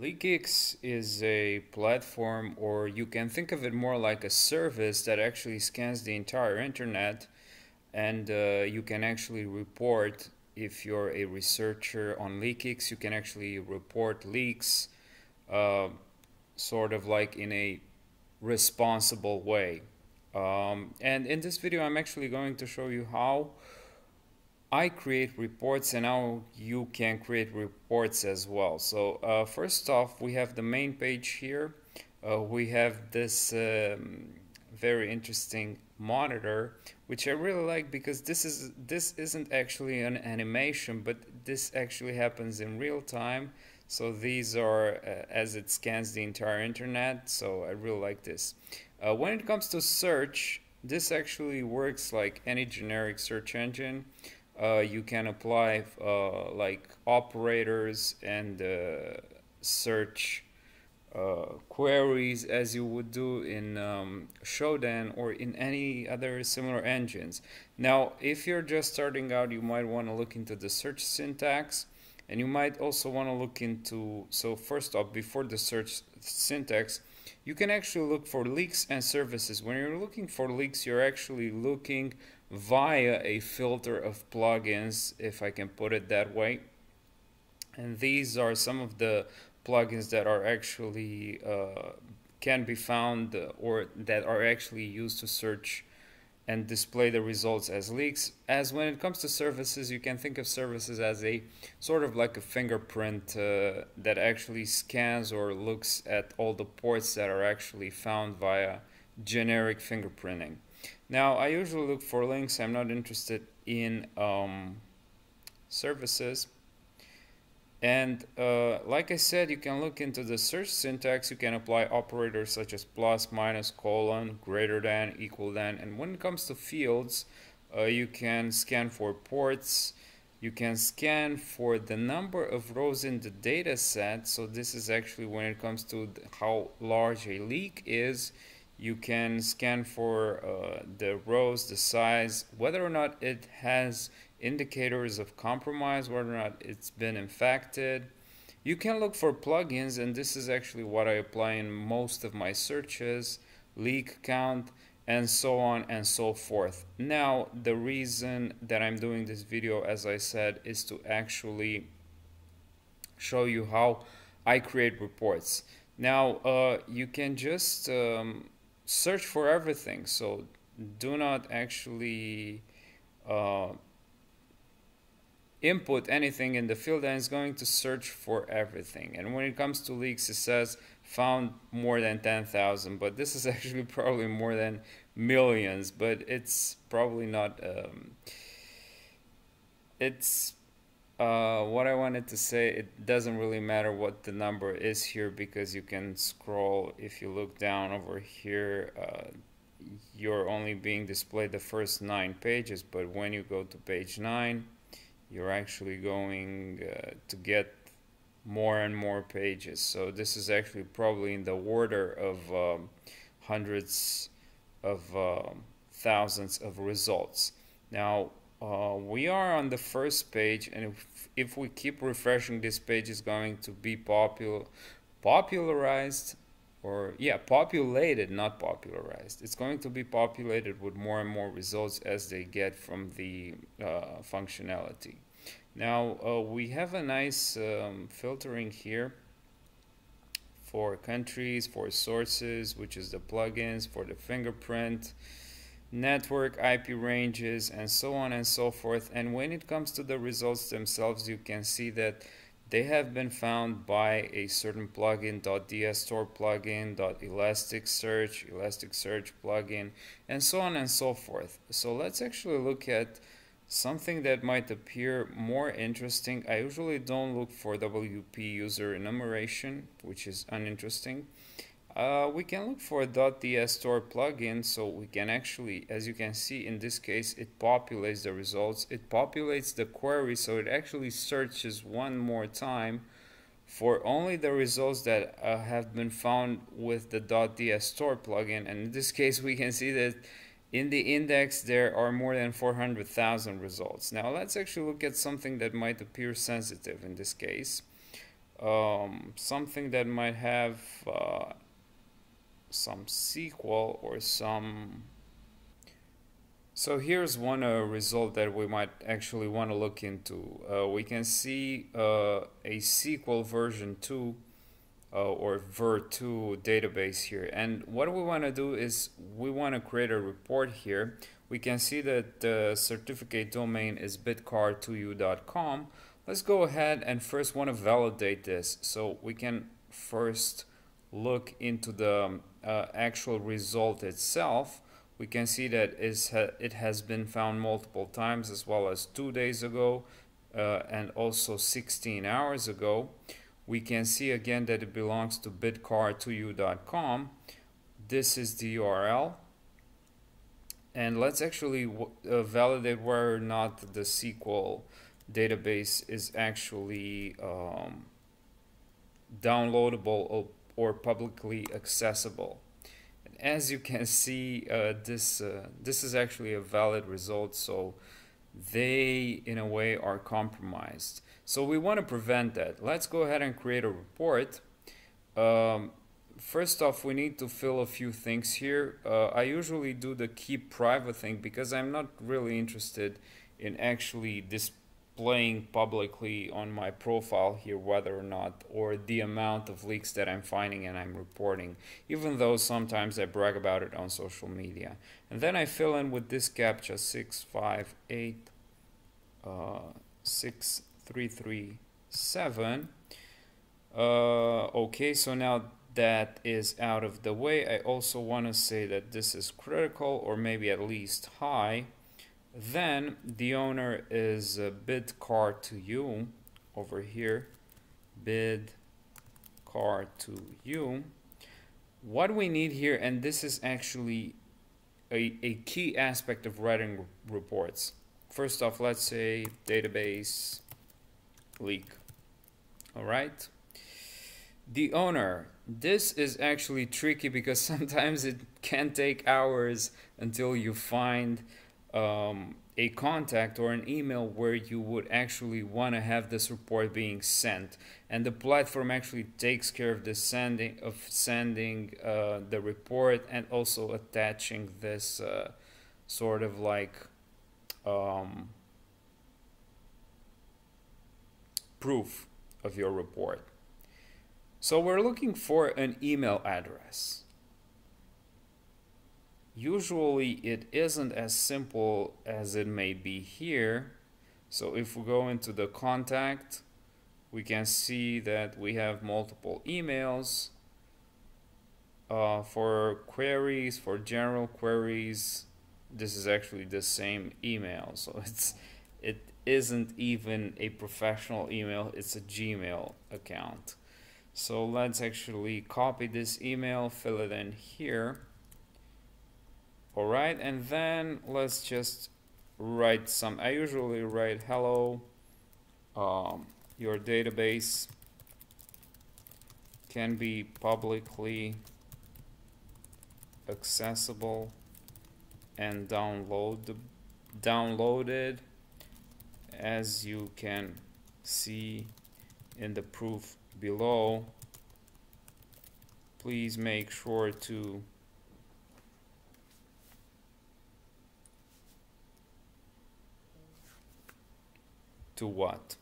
LeakIX is a platform, or you can think of it more like a service that actually scans the entire internet, and uh, you can actually report if you're a researcher on LeakIX, you can actually report leaks, uh, sort of like in a responsible way. Um, and in this video, I'm actually going to show you how I create reports and now you can create reports as well. So uh, first off, we have the main page here. Uh, we have this um, very interesting monitor, which I really like because this is this isn't actually an animation, but this actually happens in real time. So these are uh, as it scans the entire internet. So I really like this. Uh, when it comes to search, this actually works like any generic search engine you can apply uh, like operators and uh, search uh, queries as you would do in um, Shodan or in any other similar engines. Now, if you're just starting out, you might want to look into the search syntax and you might also want to look into, so first off, before the search syntax, you can actually look for leaks and services. When you're looking for leaks, you're actually looking via a filter of plugins, if I can put it that way. And these are some of the plugins that are actually uh, can be found uh, or that are actually used to search and display the results as leaks. As when it comes to services, you can think of services as a sort of like a fingerprint uh, that actually scans or looks at all the ports that are actually found via generic fingerprinting. Now, I usually look for links. I'm not interested in um, services. And uh, like I said, you can look into the search syntax. You can apply operators such as plus, minus, colon, greater than, equal than. And when it comes to fields, uh, you can scan for ports. You can scan for the number of rows in the data set. So this is actually when it comes to how large a leak is you can scan for uh, the rows, the size, whether or not it has indicators of compromise, whether or not it's been infected. You can look for plugins, and this is actually what I apply in most of my searches, leak count, and so on and so forth. Now, the reason that I'm doing this video, as I said, is to actually show you how I create reports. Now, uh, you can just um, search for everything. So do not actually uh, input anything in the field and it's going to search for everything. And when it comes to leaks, it says found more than 10,000, but this is actually probably more than millions, but it's probably not, um, it's uh, what I wanted to say, it doesn't really matter what the number is here because you can scroll. If you look down over here, uh, you're only being displayed the first nine pages, but when you go to page nine, you're actually going uh, to get more and more pages. So this is actually probably in the order of um, hundreds of um, thousands of results. Now, uh, we are on the first page and if, if we keep refreshing this page is going to be popular popularized or yeah populated not popularized. It's going to be populated with more and more results as they get from the uh, functionality. Now uh, we have a nice um, filtering here for countries for sources which is the plugins for the fingerprint network IP ranges and so on and so forth. And when it comes to the results themselves you can see that they have been found by a certain plugin .dstor plugin .elasticsearch elasticsearch plugin and so on and so forth. So let's actually look at something that might appear more interesting. I usually don't look for WP user enumeration which is uninteresting uh, we can look for a .dstor plugin so we can actually as you can see in this case it populates the results. It populates the query so it actually searches one more time for only the results that uh, have been found with the .dstor plugin. And in this case we can see that in the index there are more than 400,000 results. Now let's actually look at something that might appear sensitive in this case. Um, something that might have uh, some SQL or some so here's one uh, result that we might actually want to look into. Uh, we can see uh, a SQL version 2 uh, or ver2 database here. And what we want to do is we want to create a report here. We can see that the certificate domain is bitcar2u.com. Let's go ahead and first want to validate this. So we can first look into the uh, actual result itself. We can see that it has been found multiple times as well as two days ago uh, and also 16 hours ago we can see again that it belongs to bitcar2u.com. This is the URL. And let's actually uh, validate whether or not the SQL database is actually um, downloadable or, publicly accessible. And as you can see, uh, this uh, this is actually a valid result. So they, in a way, are compromised. So we want to prevent that. Let's go ahead and create a report. Um, first off, we need to fill a few things here. Uh, I usually do the keep private thing because I'm not really interested in actually displaying publicly on my profile here whether or not or the amount of leaks that I'm finding and I'm reporting even though sometimes I brag about it on social media and then I fill in with this captcha 658 uh, 6 337. Uh, okay, so now that is out of the way, I also want to say that this is critical or maybe at least high. Then the owner is uh, a bid car to you over here, bid car to you. What we need here, and this is actually a, a key aspect of writing reports. First off, let's say database leak. All right. The owner. This is actually tricky because sometimes it can take hours until you find um, a contact or an email where you would actually want to have this report being sent and the platform actually takes care of the sending of sending uh, the report and also attaching this uh, sort of like um, proof of your report. So we're looking for an email address. Usually it isn't as simple as it may be here. So if we go into the contact, we can see that we have multiple emails uh, for queries, for general queries. This is actually the same email. So it's it isn't even a professional email, it's a Gmail account. So let's actually copy this email, fill it in here. Alright, and then let's just write some, I usually write hello, um, your database can be publicly accessible and download downloaded as you can see in the proof below. Please make sure to to what?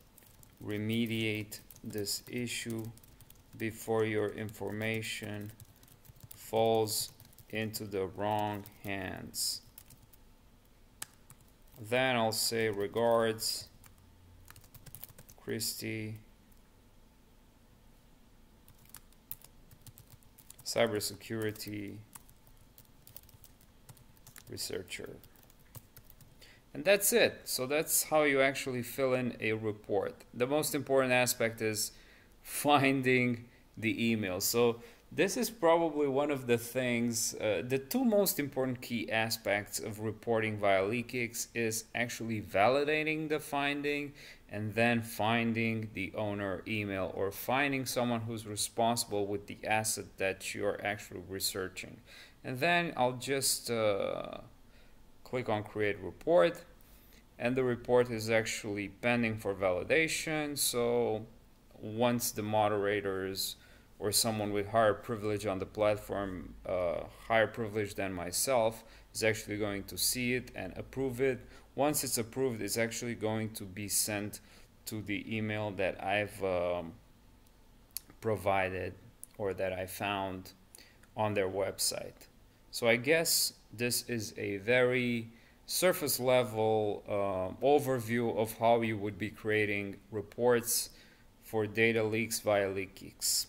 Remediate this issue before your information falls into the wrong hands. Then I'll say regards Cristi cybersecurity researcher. And that's it. So that's how you actually fill in a report. The most important aspect is finding the email. So this is probably one of the things, uh, the two most important key aspects of reporting via LeakIX is actually validating the finding and then finding the owner email or finding someone who's responsible with the asset that you're actually researching. And then I'll just uh, click on create report and the report is actually pending for validation. So once the moderators or someone with higher privilege on the platform, uh, higher privilege than myself, is actually going to see it and approve it. Once it's approved, it's actually going to be sent to the email that I've um, provided or that I found on their website. So I guess this is a very surface level uh, overview of how you would be creating reports for data leaks via LeakIX.